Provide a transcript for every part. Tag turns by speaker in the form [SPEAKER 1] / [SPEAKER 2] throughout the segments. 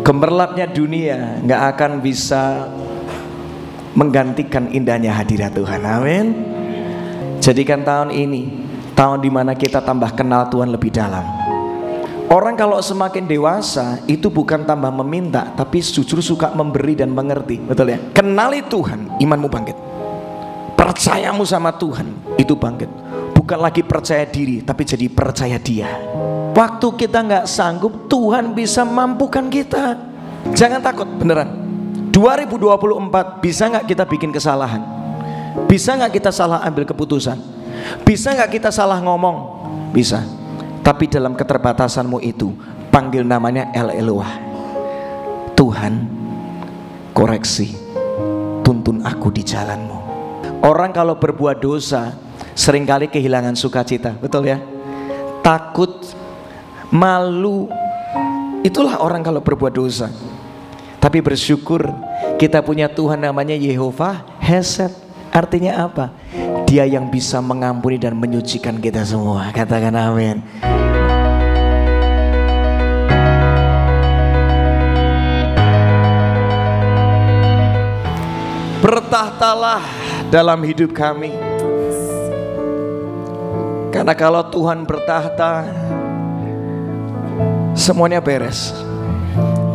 [SPEAKER 1] Gemerlapnya dunia nggak akan bisa menggantikan indahnya hadirat Tuhan. Amin. Jadikan tahun ini tahun di mana kita tambah kenal Tuhan lebih dalam. Orang kalau semakin dewasa itu bukan tambah meminta, tapi jujur suka memberi dan mengerti, betul ya? Kenali Tuhan, imanmu bangkit. Percayamu sama Tuhan itu bangkit. Bukan lagi percaya diri, tapi jadi percaya Dia. Waktu kita nggak sanggup, Tuhan bisa mampukan kita. Jangan takut, beneran. 2024 bisa nggak kita bikin kesalahan? Bisa nggak kita salah ambil keputusan? Bisa nggak kita salah ngomong? Bisa. Tapi dalam keterbatasanmu itu panggil namanya El Eloah. Tuhan, koreksi, tuntun aku di jalanmu. Orang kalau berbuat dosa sering kali kehilangan sukacita, betul ya? Takut, malu, itulah orang kalau berbuat dosa. Tapi bersyukur kita punya Tuhan namanya Yehova Hesed. Artinya apa? Dia yang bisa mengampuni dan menyucikan kita semua. Katakan amin. Bertahtalah dalam hidup kami. Karena kalau Tuhan bertahta, semuanya beres.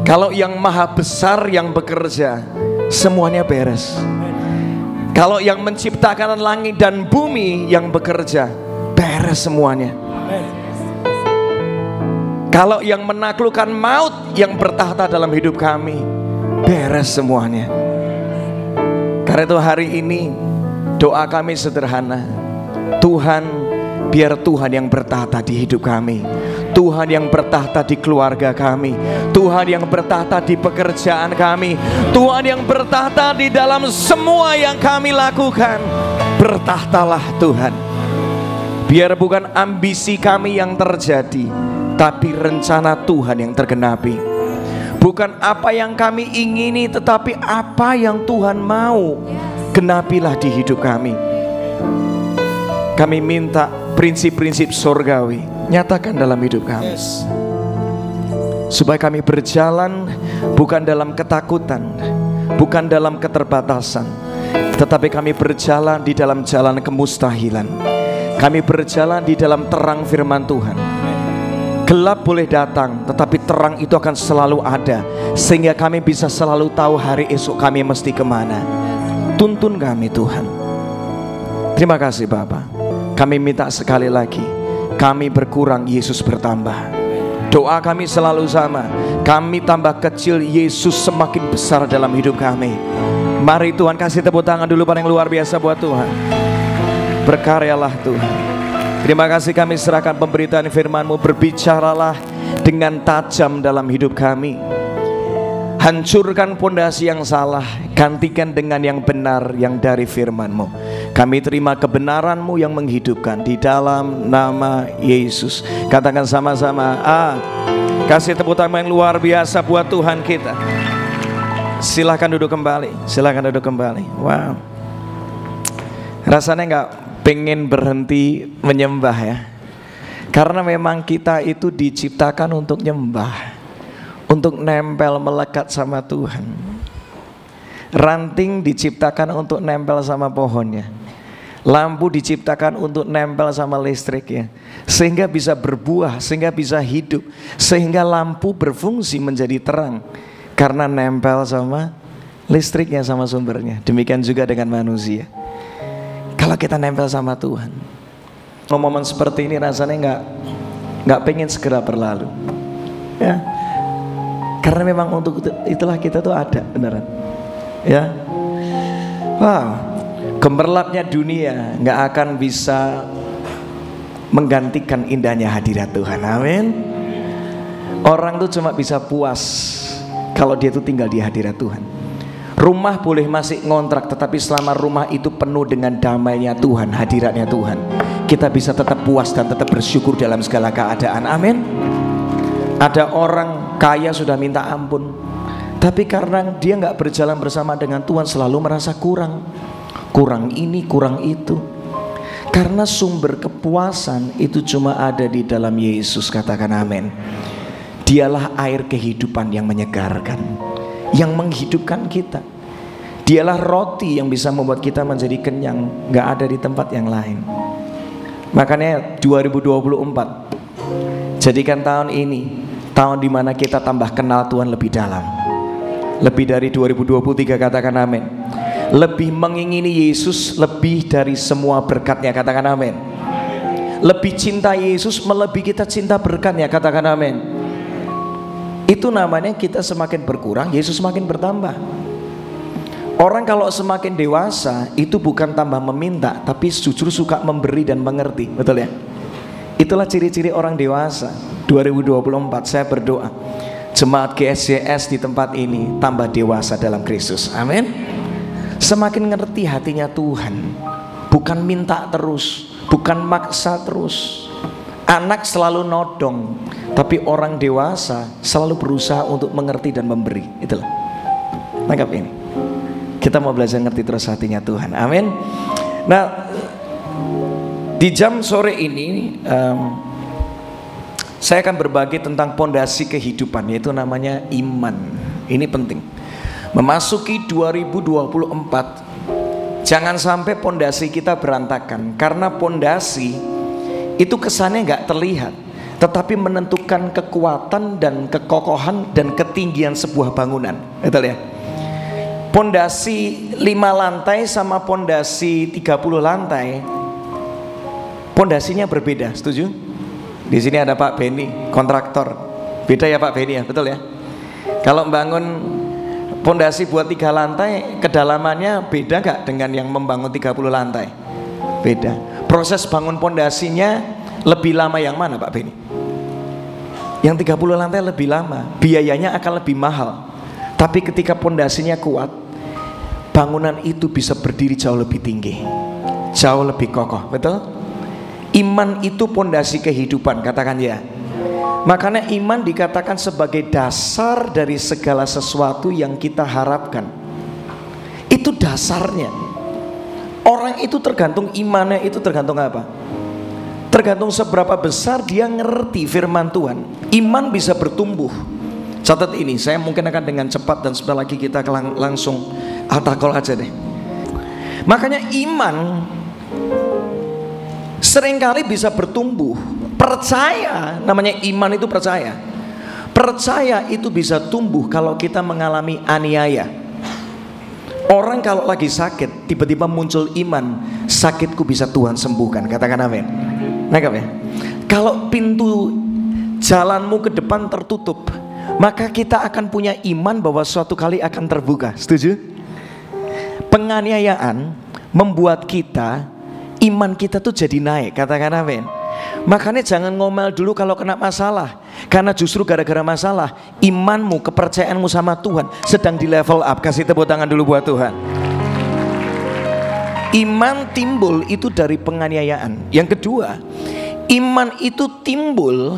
[SPEAKER 1] Kalau yang maha besar yang bekerja, semuanya beres. Kalau yang menciptakan langit dan bumi yang bekerja, beres semuanya. Kalau yang menaklukkan maut yang bertahta dalam hidup kami, beres semuanya. Karena itu hari ini doa kami sederhana. Tuhan, biar Tuhan yang bertahta di hidup kami. Tuhan yang bertahta di keluarga kami, Tuhan yang bertahta di pekerjaan kami, Tuhan yang bertahta di dalam semua yang kami lakukan. Bertahtalah Tuhan. Biar bukan ambisi kami yang terjadi, tapi rencana Tuhan yang tergenapi. Bukan apa yang kami ingini, tetapi apa yang Tuhan mau. Genapilah di hidup kami. Kami minta prinsip-prinsip surgawi nyatakan dalam hidup kami. Supaya kami berjalan bukan dalam ketakutan, bukan dalam keterbatasan, tetapi kami berjalan di dalam jalan kemustahilan. Kami berjalan di dalam terang firman Tuhan. Gelap boleh datang, tetapi terang itu akan selalu ada, sehingga kami bisa selalu tahu hari esok kami mesti ke mana. Tuntun kami Tuhan. Terima kasih Bapak. Kami minta sekali lagi, kami berkurang, Yesus bertambah. Doa kami selalu sama, kami tambah kecil, Yesus semakin besar dalam hidup kami. Mari Tuhan kasih tepuk tangan dulu pada yang luar biasa buat Tuhan. Berkaryalah Tuhan. Terima kasih kami serahkan pemberitaan firman-Mu Berbicaralah dengan tajam dalam hidup kami Hancurkan pondasi yang salah Gantikan dengan yang benar yang dari firman-Mu Kami terima kebenaran-Mu yang menghidupkan Di dalam nama Yesus Katakan sama-sama ah, Kasih tepuk tangan yang luar biasa buat Tuhan kita Silahkan duduk kembali Silahkan duduk kembali Wow Rasanya nggak pengen berhenti menyembah ya. Karena memang kita itu diciptakan untuk nyembah. Untuk nempel melekat sama Tuhan. Ranting diciptakan untuk nempel sama pohonnya. Lampu diciptakan untuk nempel sama listriknya. Sehingga bisa berbuah, sehingga bisa hidup. Sehingga lampu berfungsi menjadi terang. Karena nempel sama listriknya sama sumbernya. Demikian juga dengan manusia. Kalau kita nempel sama Tuhan, momen seperti ini rasanya nggak nggak pengen segera berlalu, ya. Karena memang untuk itulah kita tuh ada beneran, ya. Wow, gemerlapnya dunia nggak akan bisa menggantikan indahnya hadirat Tuhan. Amin. Orang tuh cuma bisa puas kalau dia tuh tinggal di hadirat Tuhan. Rumah boleh masih ngontrak tetapi selama rumah itu penuh dengan damainya Tuhan, hadiratnya Tuhan. Kita bisa tetap puas dan tetap bersyukur dalam segala keadaan. Amin. Ada orang kaya sudah minta ampun. Tapi karena dia nggak berjalan bersama dengan Tuhan selalu merasa kurang. Kurang ini, kurang itu. Karena sumber kepuasan itu cuma ada di dalam Yesus, katakan amin. Dialah air kehidupan yang menyegarkan, yang menghidupkan kita. Dialah roti yang bisa membuat kita menjadi kenyang, nggak ada di tempat yang lain. Makanya 2024 jadikan tahun ini tahun di mana kita tambah kenal Tuhan lebih dalam. Lebih dari 2023 katakan amin. Lebih mengingini Yesus lebih dari semua berkatnya katakan amin. Lebih cinta Yesus melebihi kita cinta berkatnya katakan amin. Itu namanya kita semakin berkurang, Yesus semakin bertambah. Orang kalau semakin dewasa itu bukan tambah meminta, tapi justru suka memberi dan mengerti, betul ya? Itulah ciri-ciri orang dewasa. 2024 saya berdoa jemaat GSJS di tempat ini tambah dewasa dalam Kristus. Amin. Semakin ngerti hatinya Tuhan, bukan minta terus, bukan maksa terus. Anak selalu nodong, tapi orang dewasa selalu berusaha untuk mengerti dan memberi. Itulah. Tangkap ini. Kita mau belajar ngerti terus hatinya Tuhan. Amin. Nah, di jam sore ini um, saya akan berbagi tentang pondasi kehidupan yaitu namanya iman. Ini penting. Memasuki 2024 jangan sampai pondasi kita berantakan karena pondasi itu kesannya nggak terlihat tetapi menentukan kekuatan dan kekokohan dan ketinggian sebuah bangunan. Betul ya? Pondasi 5 lantai sama pondasi 30 lantai pondasinya berbeda setuju? Di sini ada Pak Beni kontraktor. Beda ya Pak Beni ya? Betul ya? Kalau bangun pondasi buat tiga lantai kedalamannya beda nggak dengan yang membangun 30 lantai beda Proses bangun pondasinya lebih lama yang mana Pak Beni? Yang 30 lantai lebih lama, biayanya akan lebih mahal. Tapi ketika pondasinya kuat, bangunan itu bisa berdiri jauh lebih tinggi, jauh lebih kokoh, betul? Iman itu pondasi kehidupan, katakan ya. Makanya iman dikatakan sebagai dasar dari segala sesuatu yang kita harapkan. Itu dasarnya. Orang itu tergantung imannya itu tergantung apa? Tergantung seberapa besar dia ngerti firman Tuhan. Iman bisa bertumbuh. Catat ini, saya mungkin akan dengan cepat dan sebentar lagi kita lang langsung atakol aja deh. Makanya iman sering kali bisa bertumbuh. Percaya, namanya iman itu percaya. Percaya itu bisa tumbuh kalau kita mengalami aniaya. Orang kalau lagi sakit, tiba-tiba muncul iman, sakitku bisa Tuhan sembuhkan. Katakan amin. Nangkap ya? Kalau pintu jalanmu ke depan tertutup, maka kita akan punya iman bahwa suatu kali akan terbuka. Setuju? Penganiayaan membuat kita iman kita tuh jadi naik. Katakan amin. Makanya jangan ngomel dulu kalau kena masalah. Karena justru gara-gara masalah, imanmu, kepercayaanmu sama Tuhan sedang di level up. Kasih tepuk tangan dulu buat Tuhan. Iman timbul itu dari penganiayaan. Yang kedua, iman itu timbul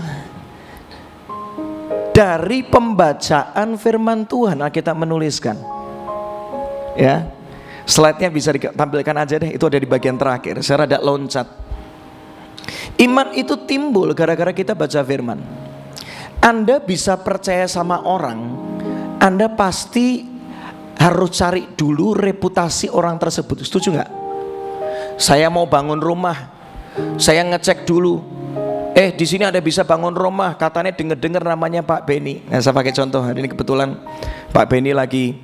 [SPEAKER 1] dari pembacaan firman Tuhan. Kita menuliskan. Ya. Slide-nya bisa ditampilkan aja deh, itu ada di bagian terakhir. Saya rada loncat. Iman itu timbul gara-gara kita baca firman. Anda bisa percaya sama orang, Anda pasti harus cari dulu reputasi orang tersebut. Setuju nggak? Saya mau bangun rumah, saya ngecek dulu. Eh di sini ada bisa bangun rumah, katanya denger-dengar namanya Pak Beni. Nah, saya pakai contoh hari ini kebetulan Pak Beni lagi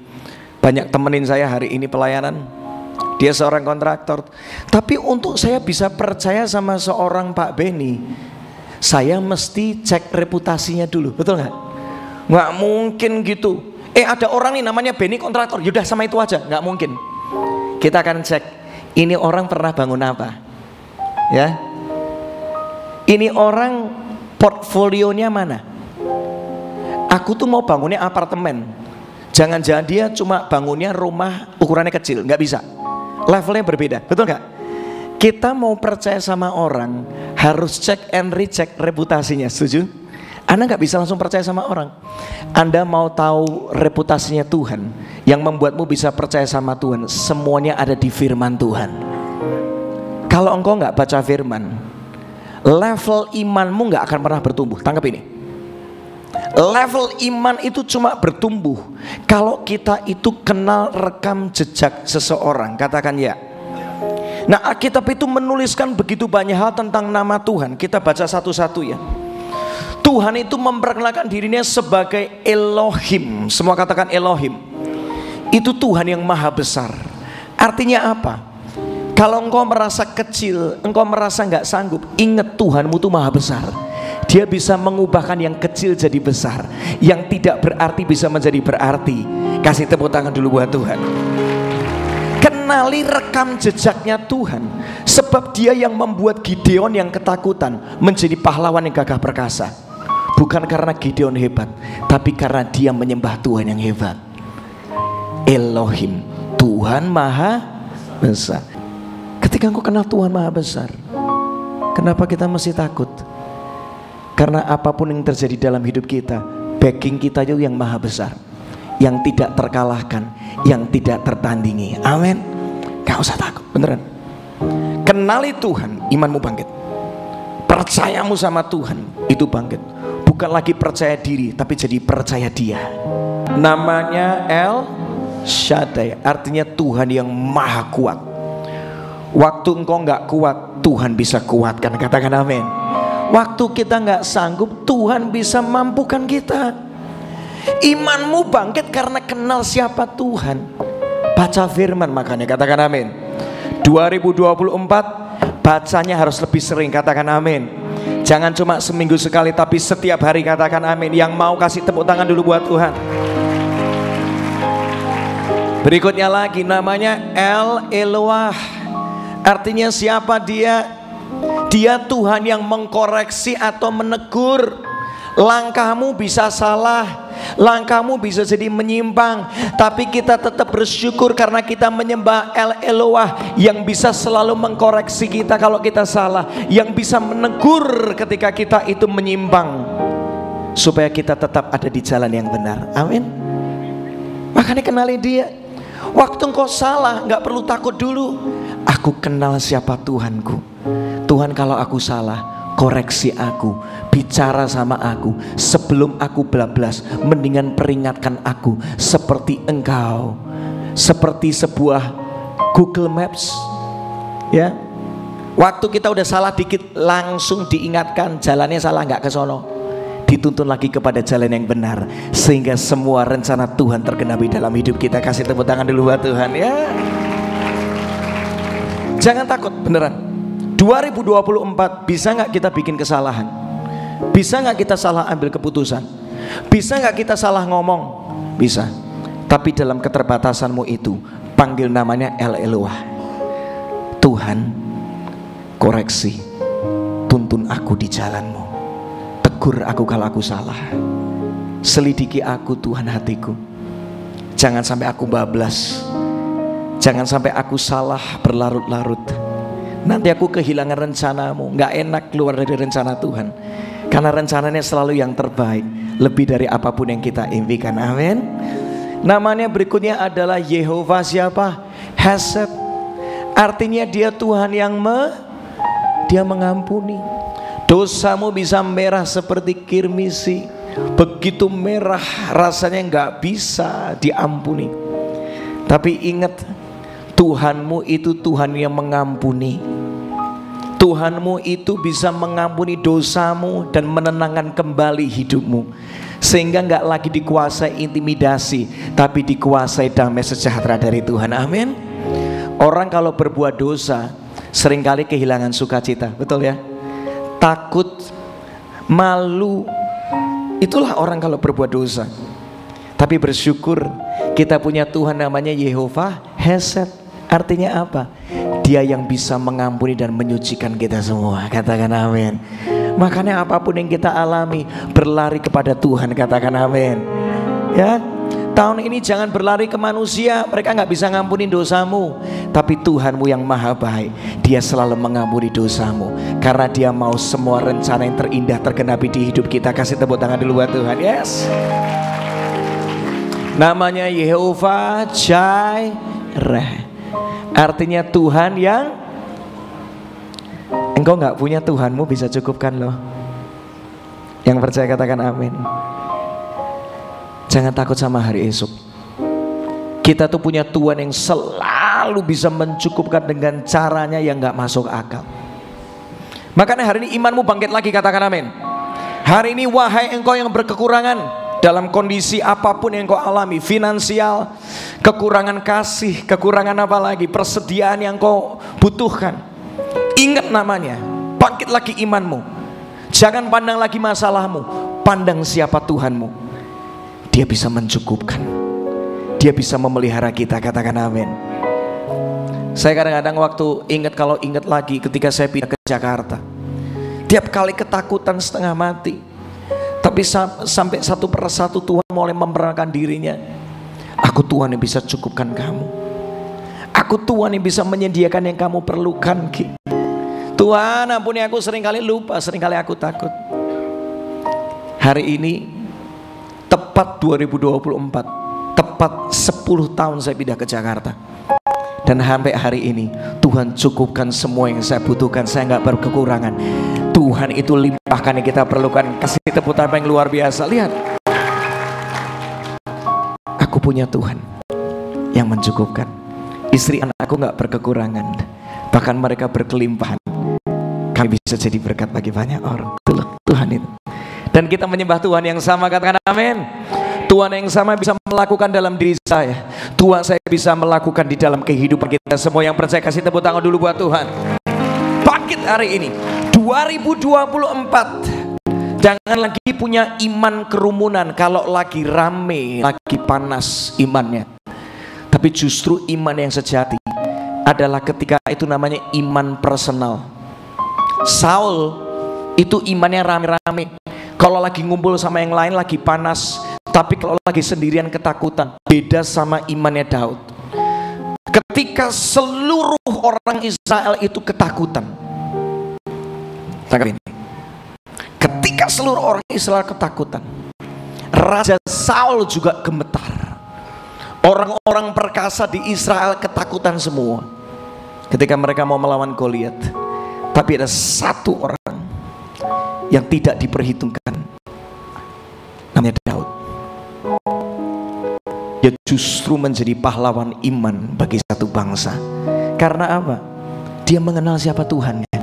[SPEAKER 1] banyak temenin saya hari ini pelayanan. Dia seorang kontraktor. Tapi untuk saya bisa percaya sama seorang Pak Beni, saya mesti cek reputasinya dulu, betul nggak? Nggak mungkin gitu. Eh ada orang nih namanya Beni kontraktor, yaudah sama itu aja, nggak mungkin. Kita akan cek, ini orang pernah bangun apa? Ya, ini orang portfolionya mana? Aku tuh mau bangunnya apartemen. Jangan-jangan dia cuma bangunnya rumah ukurannya kecil, nggak bisa levelnya berbeda, betul nggak? Kita mau percaya sama orang harus cek and recheck reputasinya, setuju? Anda nggak bisa langsung percaya sama orang. Anda mau tahu reputasinya Tuhan yang membuatmu bisa percaya sama Tuhan. Semuanya ada di firman Tuhan. Kalau engkau nggak baca firman, level imanmu nggak akan pernah bertumbuh. Tangkap ini. Level iman itu cuma bertumbuh kalau kita itu kenal rekam jejak seseorang. Katakan ya. Nah, Alkitab itu menuliskan begitu banyak hal tentang nama Tuhan. Kita baca satu-satu ya. Tuhan itu memperkenalkan dirinya sebagai Elohim. Semua katakan Elohim. Itu Tuhan yang maha besar. Artinya apa? Kalau engkau merasa kecil, engkau merasa nggak sanggup, ingat Tuhanmu itu maha besar. Dia bisa mengubahkan yang kecil jadi besar, yang tidak berarti bisa menjadi berarti. Kasih tepuk tangan dulu buat Tuhan. Kenali rekam jejaknya Tuhan, sebab Dia yang membuat Gideon yang ketakutan menjadi pahlawan yang gagah perkasa. Bukan karena Gideon hebat, tapi karena dia menyembah Tuhan yang hebat. Elohim, Tuhan Maha Besar. Ketika engkau kenal Tuhan Maha Besar, kenapa kita mesti takut? Karena apa pun yang terjadi dalam hidup kita, backing kita itu yang maha besar, yang tidak terkalahkan, yang tidak tertandingi. Amin. Gak usah takut, beneran. Kenali Tuhan, imanmu bangkit. Percayamu sama Tuhan, itu bangkit. Bukan lagi percaya diri, tapi jadi percaya Dia. Namanya El Shaddai, artinya Tuhan yang maha kuat. Waktu engkau nggak kuat, Tuhan bisa kuatkan. Katakan amin. Waktu kita nggak sanggup, Tuhan bisa mampukan kita. Imanmu bangkit karena kenal siapa Tuhan. Baca firman makanya katakan amin. 2024 bacanya harus lebih sering katakan amin. Jangan cuma seminggu sekali tapi setiap hari katakan amin. Yang mau kasih tepuk tangan dulu buat Tuhan. Berikutnya lagi namanya El Eloah. Artinya siapa dia? Dia Tuhan yang mengkoreksi atau menegur. Langkahmu bisa salah, langkahmu bisa jadi menyimpang, tapi kita tetap bersyukur karena kita menyembah El Eloah yang bisa selalu mengkoreksi kita kalau kita salah, yang bisa menegur ketika kita itu menyimpang, supaya kita tetap ada di jalan yang benar. Amin. Makanya kenali dia. Waktu engkau salah, nggak perlu takut dulu. Aku kenal siapa Tuhanku. Tuhan kalau aku salah, koreksi aku, bicara sama aku. Sebelum aku belablas, mendingan peringatkan aku seperti engkau. Seperti sebuah Google Maps. Ya. Waktu kita udah salah dikit langsung diingatkan jalannya salah nggak ke sono. Dituntun lagi kepada jalan yang benar sehingga semua rencana Tuhan tergenapi dalam hidup kita. Kasih tepuk tangan dulu buat Tuhan ya. Jangan takut beneran. 2024 bisa nggak kita bikin kesalahan? Bisa nggak kita salah ambil keputusan? Bisa nggak kita salah ngomong? Bisa. Tapi dalam keterbatasanmu itu panggil namanya El Eloah. Tuhan koreksi, tuntun aku di jalanmu. Tegur aku kalau aku salah. Selidiki aku Tuhan hatiku. Jangan sampai aku bablas. Jangan sampai aku salah berlarut-larut Nanti aku kehilangan rencanamu Nggak enak keluar dari rencana Tuhan Karena rencananya selalu yang terbaik Lebih dari apa pun yang kita impikan Amin Namanya berikutnya adalah Yehova siapa? Hesed Artinya dia Tuhan yang me Dia mengampuni Dosamu bisa merah seperti kirmisi. Begitu merah rasanya nggak bisa diampuni. Tapi ingat Tuhanmu itu Tuhan yang mengampuni. Tuhanmu itu bisa mengampuni dosamu dan menenangkan kembali hidupmu. Sehingga nggak lagi dikuasai intimidasi tapi dikuasai damai sejahtera dari Tuhan. Amin. Orang kalau berbuat dosa sering kali kehilangan sukacita. Betul ya takut malu itulah orang kalau berbuat dosa tapi bersyukur kita punya Tuhan namanya Yehova Hesed artinya apa dia yang bisa mengampuni dan menyucikan kita semua. Katakan amin. Makanya apa pun yang kita alami berlari kepada Tuhan. Katakan amin. Ya, tahun ini jangan berlari ke manusia. Mereka nggak bisa ngampuni dosamu. Tapi Tuhanmu yang maha baik, Dia selalu mengampuni dosamu. Karena Dia mau semua rencana yang terindah tergenapi di hidup kita. Kasih tepuk tangan dulu buat Tuhan. Yes. Namanya Yehova Jireh. Artinya Tuhan yang Engkau nggak punya Tuhanmu bisa cukupkan loh Yang percaya katakan amin Jangan takut sama hari esok. Kita tuh punya Tuhan yang selalu bisa mencukupkan dengan caranya yang nggak masuk akal. Makanya hari ini imanmu bangkit lagi katakan amin. Hari ini wahai engkau yang berkekurangan dalam kondisi apa pun yang kau alami, finansial, kekurangan kasih, kekurangan apa lagi, persediaan yang kau butuhkan. Ingat namanya, bangkit lagi imanmu. Jangan pandang lagi masalahmu, pandang siapa Tuhanmu. Dia bisa mencukupkan. Dia bisa memelihara kita, katakan amin. Saya kadang-kadang waktu ingat kalau ingat lagi ketika saya pindah ke Jakarta. Tiap kali ketakutan setengah mati. Tapi sampai satu persatu Tuhan mulai memperkenalkan dirinya. Aku Tuhan yang bisa cukupkan kamu. Aku Tuhan yang bisa menyediakan yang kamu perlukan. Tuhan ampuni aku sering kali lupa, sering kali aku takut. Hari ini tepat 2024 tepat 10 tahun saya pindah ke Jakarta. Dan sampai hari ini Tuhan cukupkan semua yang saya butuhkan. Saya nggak berkekurangan. Tuhan itu limpahkan yang kita perlukan. Kasih tepuk tangan yang luar biasa. Lihat. Aku punya Tuhan yang mencukupkan. Istri anakku nggak berkekurangan. Bahkan mereka berkelimpahan. Kami bisa jadi berkat bagi banyak orang. Tuhan itu dan kita menyembah Tuhan yang sama katakan amin Tuhan yang sama bisa melakukan dalam diri saya. Tuhan saya bisa melakukan di dalam kehidupan kita semua yang percaya kasih tepuk tangan dulu buat Tuhan. Bangkit hari ini 2024 Jangan lagi punya iman kerumunan kalau lagi rame, lagi panas imannya. Tapi justru iman yang sejati adalah ketika itu namanya iman personal. Saul itu imannya rame-rame. Kalau lagi ngumpul sama yang lain lagi panas, tapi kalau lagi sendirian ketakutan, beda sama imannya Daud. Ketika seluruh orang Israel itu ketakutan. Tangkap ini. Ketika seluruh orang Israel ketakutan, Raja Saul juga gemetar. Orang-orang perkasa di Israel ketakutan semua. Ketika mereka mau melawan Goliat. Tapi ada satu orang yang tidak diperhitungkan. Namanya Daud dia justru menjadi pahlawan iman bagi satu bangsa. Karena apa? Dia mengenal siapa Tuhannya.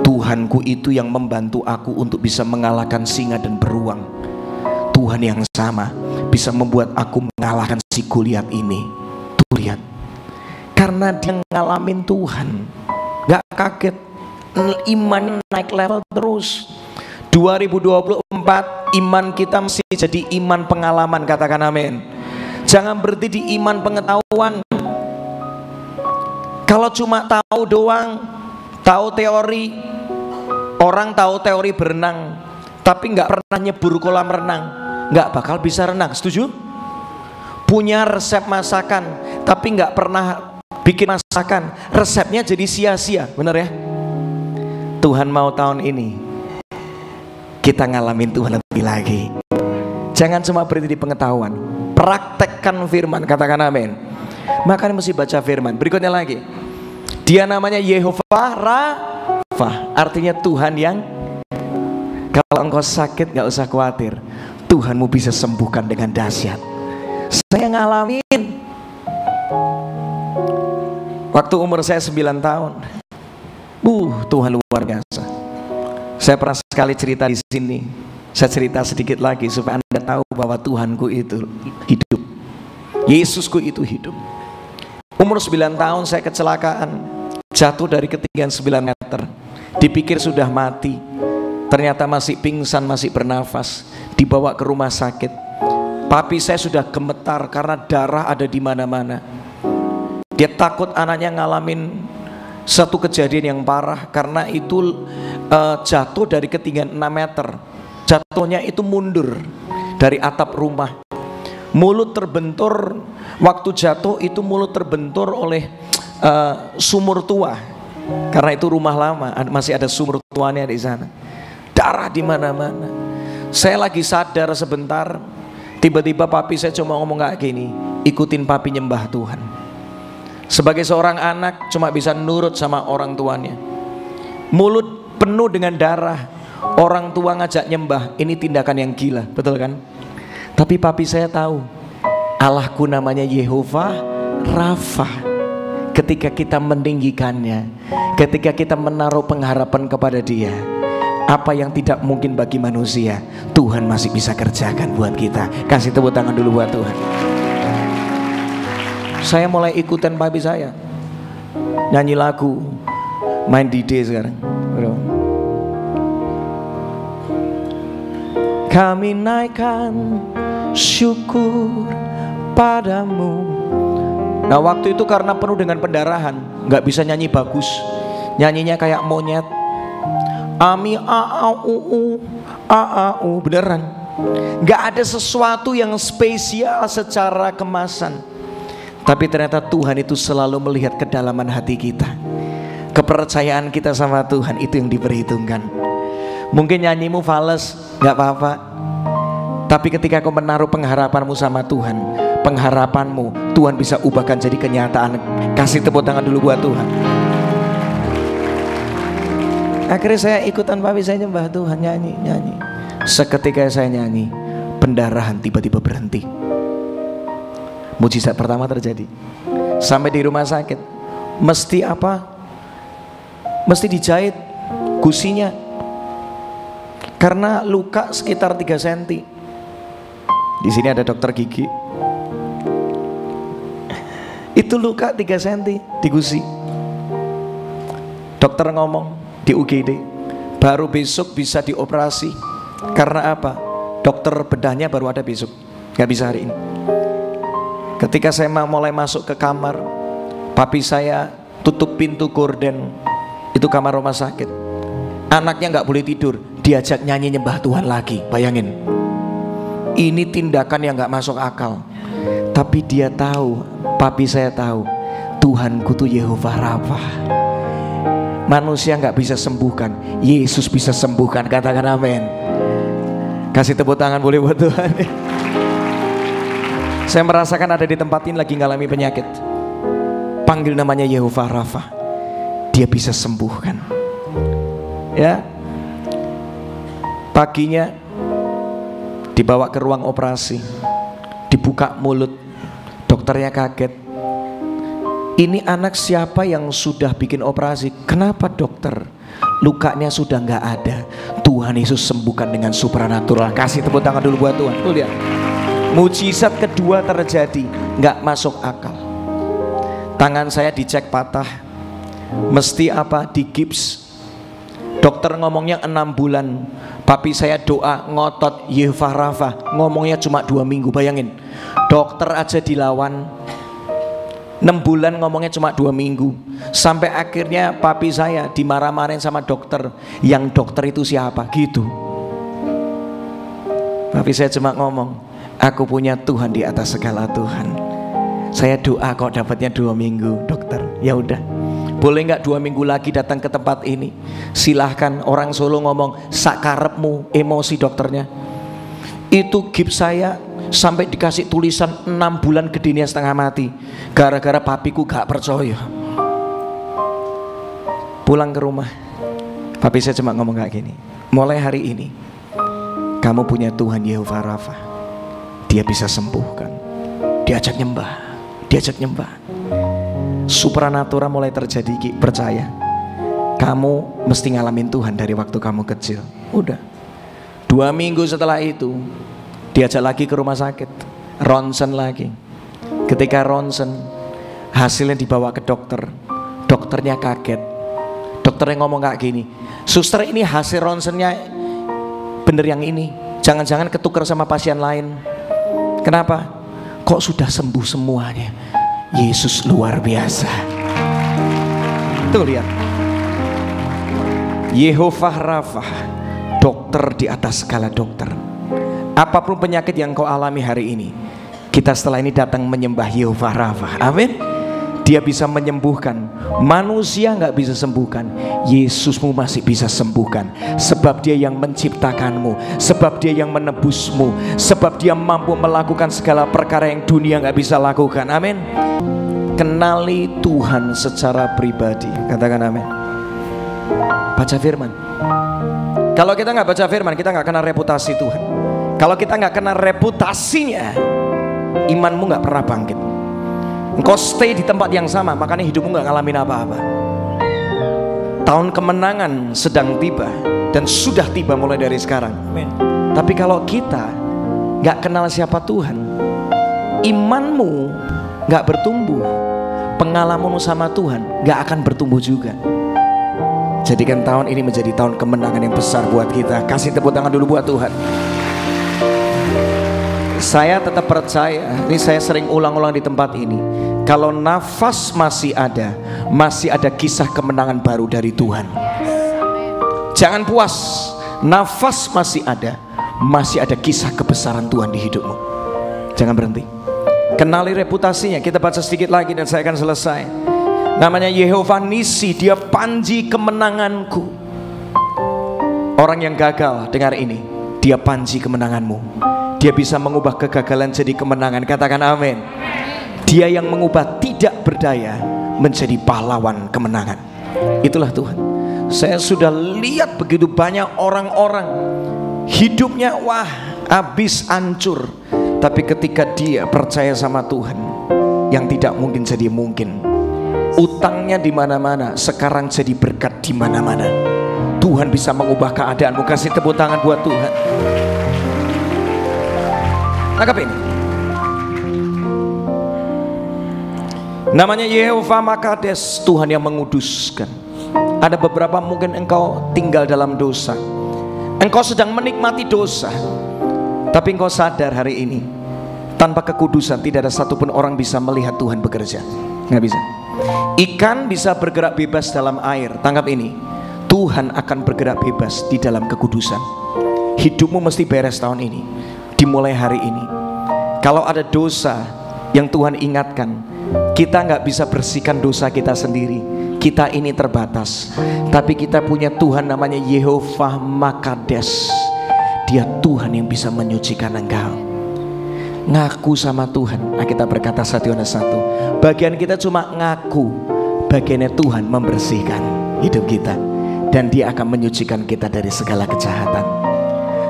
[SPEAKER 1] Tuhanku itu yang membantu aku untuk bisa mengalahkan singa dan beruang. Tuhan yang sama bisa membuat aku mengalahkan si Goliat ini. Tuh lihat. Karena dia ngalamin Tuhan. Gak kaget. Iman naik level terus. 2024 iman kita mesti jadi iman pengalaman katakan amin Jangan berhenti di iman pengetahuan. Kalau cuma tahu doang, tahu teori, orang tahu teori berenang, tapi nggak pernah nyebur kolam renang, nggak bakal bisa renang. Setuju? Punya resep masakan, tapi nggak pernah bikin masakan, resepnya jadi sia-sia, bener ya? Tuhan mau tahun ini kita ngalamin Tuhan lebih lagi. Jangan cuma berhenti di pengetahuan, praktekkan firman katakan amin. Makanya mesti baca firman. Berikutnya lagi. Dia namanya Yehova Rafa. Artinya Tuhan yang kalau engkau sakit gak usah khawatir. Tuhanmu bisa sembuhkan dengan dahsyat. Saya ngalamin. Waktu umur saya 9 tahun uh Tuhan luar biasa saya pernah sekali cerita di sini saya cerita sedikit lagi supaya Anda tahu bahwa Tuhanku itu hidup. Yesusku itu hidup. Umur 9 tahun saya kecelakaan, jatuh dari ketinggian 9 meter. Dipikir sudah mati, ternyata masih pingsan, masih bernafas. Dibawa ke rumah sakit. Papi saya sudah gemetar karena darah ada di mana-mana. Dia takut anaknya ngalamin satu kejadian yang parah karena itu uh, jatuh dari ketinggian 6 meter. Jatuhnya itu mundur dari atap rumah. Mulut terbentur waktu jatuh itu mulut terbentur oleh uh, sumur tua. Karena itu rumah lama masih ada sumur tuanya di sana. Darah di mana-mana. Saya lagi sadar sebentar tiba-tiba papi saya cuma ngomong kayak gini ikutin papi nyembah Tuhan sebagai seorang anak cuma bisa nurut sama orang tuanya mulut penuh dengan darah Orang tua ngajak nyembah, ini tindakan yang gila, betul kan? Tapi papi saya tahu Allahku namanya Yehova Rafa. Ketika kita meninggikannya, ketika kita menaruh pengharapan kepada Dia, apa yang tidak mungkin bagi manusia, Tuhan masih bisa kerjakan buat kita. Kasih tepuk tangan dulu buat Tuhan. Saya mulai ikutan papi saya. Nyanyi lagu, main DJ sekarang. Kami naikkan syukur padamu. Nah waktu itu karena penuh dengan pendarahan, nggak bisa nyanyi bagus, nyanyinya kayak monyet. Ami a a u u a a u beneran. Nggak ada sesuatu yang spesial secara kemasan. Tapi ternyata Tuhan itu selalu melihat kedalaman hati kita. Kepercayaan kita sama Tuhan itu yang diperhitungkan. Mungkin nyanyimu fales, nggak apa-apa. Tapi ketika kau menaruh pengharapanmu sama Tuhan, pengharapanmu Tuhan bisa ubahkan jadi kenyataan. Kasih tepuk tangan dulu buat Tuhan. Akhirnya saya ikutan papi saya nyembah Tuhan nyanyi nyanyi. Seketika saya nyanyi, pendarahan tiba-tiba berhenti. Mujizat pertama terjadi. Sampai di rumah sakit, mesti apa? Mesti dijahit gusinya. Karena luka sekitar 3 cm. Di sini ada dokter gigi. Itu luka 3 cm di gusi. Dokter ngomong di UGD, baru besok bisa dioperasi. Karena apa? Dokter bedahnya baru ada besok, nggak bisa hari ini. Ketika saya mulai masuk ke kamar, papi saya tutup pintu gorden, itu kamar rumah sakit. Anaknya nggak boleh tidur, diajak nyanyi nyembah Tuhan lagi, bayangin. Ini tindakan yang gak masuk akal. Tapi dia tahu papi saya tahu Tuhanku tuh Yehova Rafa manusia gak bisa sembuhkan. Yesus bisa sembuhkan. Katakan amin. Kasih tepuk tangan boleh buat Tuhan saya merasakan ada di tempat ini lagi ngalami penyakit. Panggil namanya Yehova Rafa. Dia bisa sembuhkan ya. Paginya dibawa ke ruang operasi. Dibuka mulut. Dokternya kaget. Ini anak siapa yang sudah bikin operasi? Kenapa dokter? Lukanya sudah nggak ada. Tuhan Yesus sembuhkan dengan supranatural. Kasih tepuk tangan dulu buat Tuhan. Tuh lihat mujizat kedua terjadi nggak masuk akal. Tangan saya dicek patah. Mesti apa? Di gips. Dokter ngomongnya enam bulan. Papi saya doa ngotot Yehova Rafa ngomongnya cuma dua minggu bayangin. Dokter aja dilawan. Enam bulan ngomongnya cuma dua minggu. Sampai akhirnya papi saya dimarah-marahin sama dokter. Yang dokter itu siapa? Gitu. Papi saya cuma ngomong aku punya Tuhan di atas segala Tuhan saya doa kok dapatnya dua minggu dokter ya udah boleh nggak dua minggu lagi datang ke tempat ini? Silahkan orang Solo ngomong sakarepmu emosi dokternya. Itu gips saya sampai dikasih tulisan enam bulan ke dunia setengah mati gara-gara papiku gak percaya. Pulang ke rumah, papi saya cuma ngomong kayak gini. Mulai hari ini, kamu punya Tuhan Yehova Rafa. Dia bisa sembuhkan. Diajak nyembah, diajak nyembah. Supranatural mulai terjadi Ki, percaya. Kamu mesti ngalamin Tuhan dari waktu kamu kecil. Udah. Dua minggu setelah itu diajak lagi ke rumah sakit. Ronsen lagi. Ketika ronsen hasilnya dibawa ke dokter. Dokternya kaget. Dokternya ngomong kayak gini suster ini hasil ronsennya bener yang ini. Jangan-jangan ketukar sama pasien lain kenapa kok sudah sembuh semuanya Yesus luar biasa. Tuh lihat. Yehova Rafa, dokter di atas segala dokter. Apa pun penyakit yang kau alami hari ini, kita setelah ini datang menyembah Yehova Rafa. Amin dia bisa menyembuhkan. Manusia nggak bisa sembuhkan. Yesusmu masih bisa sembuhkan. Sebab dia yang menciptakanmu. Sebab dia yang menebusmu. Sebab dia mampu melakukan segala perkara yang dunia nggak bisa lakukan. Amin. Kenali Tuhan secara pribadi. Katakan amin. Baca firman. Kalau kita nggak baca firman kita nggak kenal reputasi Tuhan. Kalau kita nggak kenal reputasinya, imanmu nggak pernah bangkit. Engkau stay di tempat yang sama, makanya hidupmu nggak ngalamin apa-apa. Tahun kemenangan sedang tiba dan sudah tiba mulai dari sekarang. Amen. Tapi kalau kita nggak kenal siapa Tuhan, imanmu nggak bertumbuh, pengalamanmu sama Tuhan nggak akan bertumbuh juga. Jadikan tahun ini menjadi tahun kemenangan yang besar buat kita. Kasih tepuk tangan dulu buat Tuhan. Saya tetap percaya, ini saya sering ulang-ulang di tempat ini. Kalau nafas masih ada, masih ada kisah kemenangan baru dari Tuhan. Jangan puas, nafas masih ada, masih ada kisah kebesaran Tuhan di hidupmu. Jangan berhenti. Kenali reputasinya, kita baca sedikit lagi dan saya akan selesai. Namanya Yehova Nisi, dia panji kemenanganku. Orang yang gagal, dengar ini, dia panji kemenanganmu. Dia bisa mengubah kegagalan jadi kemenangan. Katakan amin. Dia yang mengubah tidak berdaya menjadi pahlawan kemenangan. Itulah Tuhan. Saya sudah lihat begitu banyak orang-orang hidupnya wah habis hancur. Tapi ketika dia percaya sama Tuhan, yang tidak mungkin jadi mungkin. Utangnya di mana-mana, sekarang jadi berkat di mana-mana. Tuhan bisa mengubah keadaanmu. Kasih tepuk tangan buat Tuhan. Tangkap ini. Namanya Yehova Makades, Tuhan yang menguduskan. Ada beberapa mungkin engkau tinggal dalam dosa. Engkau sedang menikmati dosa. Tapi engkau sadar hari ini tanpa kekudusan tidak ada satupun orang bisa melihat Tuhan bekerja. Nggak bisa. Ikan bisa bergerak bebas dalam air. Tangkap ini. Tuhan akan bergerak bebas di dalam kekudusan. Hidupmu mesti beres tahun ini dimulai hari ini. Kalau ada dosa yang Tuhan ingatkan, kita nggak bisa bersihkan dosa kita sendiri. Kita ini terbatas, tapi kita punya Tuhan namanya Yehova Makades. Dia Tuhan yang bisa menyucikan engkau. Ngaku sama Tuhan. Nah, kita berkata satu Yohanes satu. Bagian kita cuma ngaku, bagiannya Tuhan membersihkan hidup kita dan Dia akan menyucikan kita dari segala kejahatan.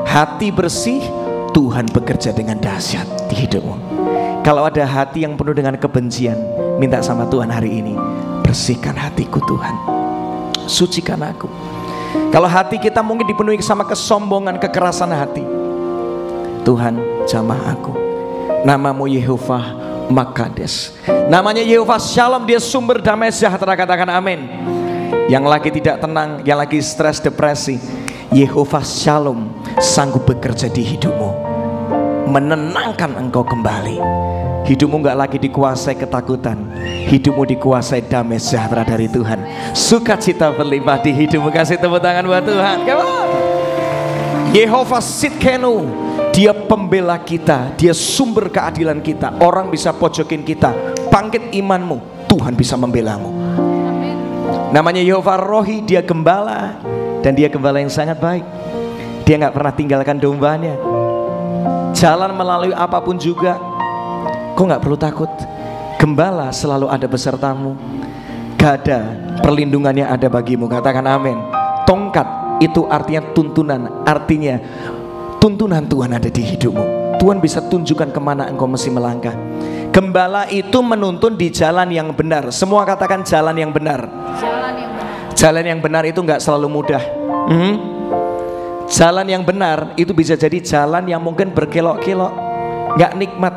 [SPEAKER 1] Hati bersih, Tuhan bekerja dengan dahsyat di hidupmu. Kalau ada hati yang penuh dengan kebencian, minta sama Tuhan hari ini, bersihkan hatiku Tuhan. Sucikan aku. Kalau hati kita mungkin dipenuhi sama kesombongan, kekerasan hati. Tuhan, jamah aku. Namamu Yehova Makades. Namanya Yehova Shalom, dia sumber damai sejahtera. Katakan amin. Yang lagi tidak tenang, yang lagi stres, depresi, Yehova Shalom sanggup bekerja di hidupmu menenangkan engkau kembali. Hidupmu nggak lagi dikuasai ketakutan. Hidupmu dikuasai damai sejahtera dari Tuhan. Sukacita berlimpah di hidupmu. Kasih tepuk tangan buat Tuhan. Come on. Yehova Sitkenu dia pembela kita. Dia sumber keadilan kita. Orang bisa pojokin kita. Bangkit imanmu. Tuhan bisa membelamu. Namanya Yehova Rohi dia gembala. Dan dia gembala yang sangat baik. Dia nggak pernah tinggalkan dombanya jalan melalui apa pun juga kok nggak perlu takut gembala selalu ada besertamu gada perlindungannya ada bagimu katakan amin tongkat itu artinya tuntunan artinya tuntunan Tuhan ada di hidupmu Tuhan bisa tunjukkan ke mana engkau mesti melangkah Gembala itu menuntun di jalan yang benar. Semua katakan jalan yang benar. Jalan yang benar. Jalan yang benar itu nggak selalu mudah. Hmm? Jalan yang benar itu bisa jadi jalan yang mungkin berkelok-kelok, nggak nikmat.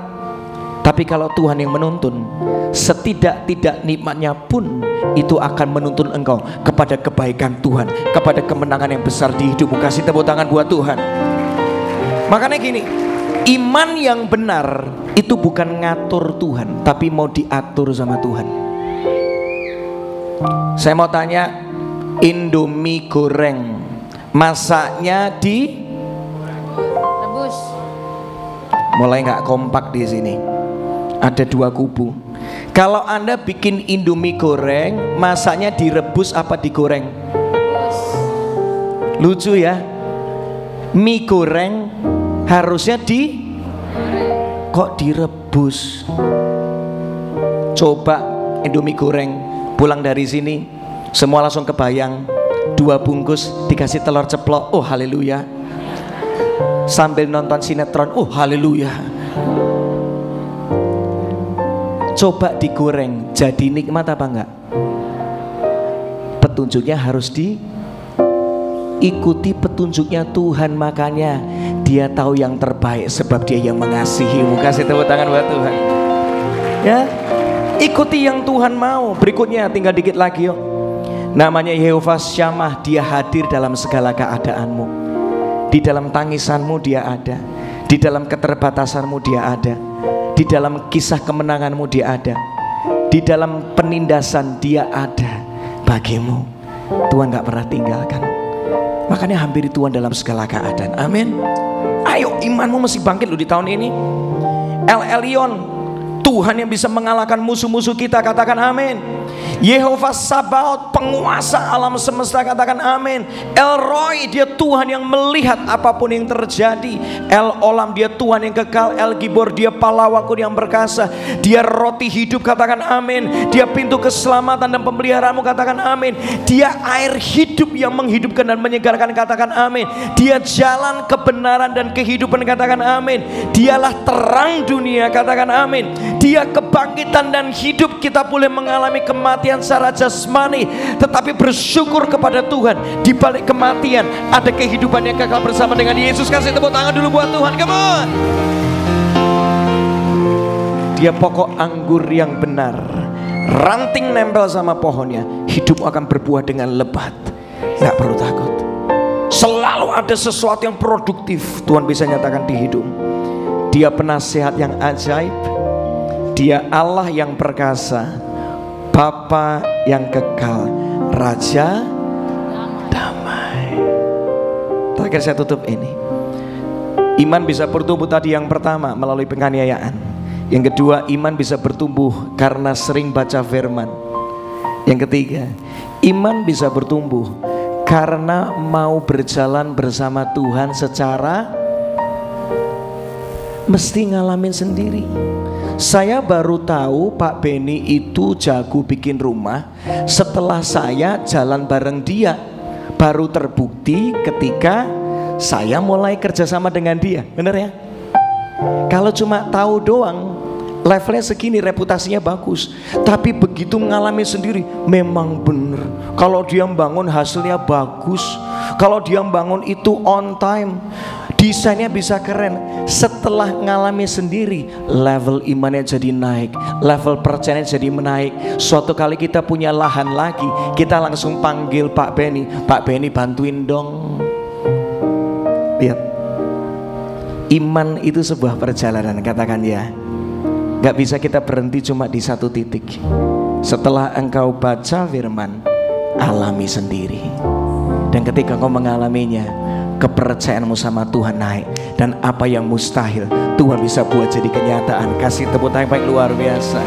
[SPEAKER 1] Tapi kalau Tuhan yang menuntun, setidak-tidak nikmatnya pun itu akan menuntun engkau kepada kebaikan Tuhan, kepada kemenangan yang besar di hidupmu. Kasih tepuk tangan buat Tuhan. Makanya gini, iman yang benar itu bukan ngatur Tuhan, tapi mau diatur sama Tuhan. Saya mau tanya, Indomie goreng masaknya di rebus. Mulai nggak kompak di sini. Ada dua kubu. Kalau anda bikin Indomie goreng, masaknya direbus apa digoreng? Lucu ya. Mie goreng harusnya di kok direbus. Coba Indomie goreng pulang dari sini, semua langsung kebayang dua bungkus dikasih telur ceplok. Oh haleluya. sambil nonton sinetron. Oh, haleluya. Coba digoreng, jadi nikmat apa enggak? Petunjuknya harus diikuti petunjuknya Tuhan makanya dia tahu yang terbaik sebab dia yang mengasihimu. Kasih tepuk tangan buat Tuhan. Ya, ikuti yang Tuhan mau. Berikutnya tinggal dikit lagi yuk. Namanya Yehova Syamah, dia hadir dalam segala keadaanmu. Di dalam tangisanmu dia ada. Di dalam keterbatasanmu dia ada di dalam kisah kemenanganmu dia ada. Di dalam penindasan dia ada bagimu. Tuhan gak pernah tinggalkan. Makanya hampiri Tuhan dalam segala keadaan. Amin. Ayo imanmu masih bangkit loh di tahun ini. El Elyon, Tuhan yang bisa mengalahkan musuh-musuh kita, katakan amin. Yehova Sabaoth penguasa alam semesta katakan amin. El Roy dia Tuhan yang melihat apa pun yang terjadi. El Olam dia Tuhan yang kekal. El Gibor dia pahlawanku yang berkasa Dia roti hidup katakan amin. Dia pintu keselamatan dan pemeliharaanmu katakan amin. Dia air hidup yang menghidupkan dan menyegarkan katakan amin. Dia jalan kebenaran dan kehidupan katakan amin. Dialah terang dunia katakan amin. Dia kebangkitan dan hidup kita boleh mengalami kematian kematian secara jasmani, tetapi bersyukur kepada Tuhan di balik kematian ada kehidupan yang kekal bersama dengan Yesus. Kasih tepuk tangan dulu buat Tuhan, come on. Dia pokok anggur yang benar. Ranting nempel sama pohonnya, hidup akan berbuah dengan lebat. Gak perlu takut. Selalu ada sesuatu yang produktif Tuhan bisa nyatakan di hidup. Dia penasehat yang ajaib. Dia Allah yang perkasa Bapa yang kekal, Raja damai. Terakhir saya tutup ini. Iman bisa bertumbuh tadi yang pertama melalui penganiayaan. Yang kedua, iman bisa bertumbuh karena sering baca firman. Yang ketiga, iman bisa bertumbuh karena mau berjalan bersama Tuhan secara mesti ngalamin sendiri. Saya baru tahu Pak Beni itu jago bikin rumah setelah saya jalan bareng dia. Baru terbukti ketika saya mulai kerjasama dengan dia. Bener ya? Kalau cuma tahu doang, levelnya segini reputasinya bagus tapi begitu mengalami sendiri memang bener kalau dia bangun hasilnya bagus kalau dia bangun itu on time desainnya bisa keren. Setelah ngalami sendiri level imannya jadi naik level percayanya jadi menaik. Suatu kali kita punya lahan lagi kita langsung panggil Pak Benny. Pak Benny bantuin dong. Lihat. Iman itu sebuah perjalanan katakan ya. Gak bisa kita berhenti cuma di satu titik. Setelah engkau baca firman Alami sendiri. Dan ketika kau mengalaminya kepercayaanmu sama Tuhan naik. Dan apa yang mustahil Tuhan bisa buat jadi kenyataan. Kasih tepuk tangan baik luar biasa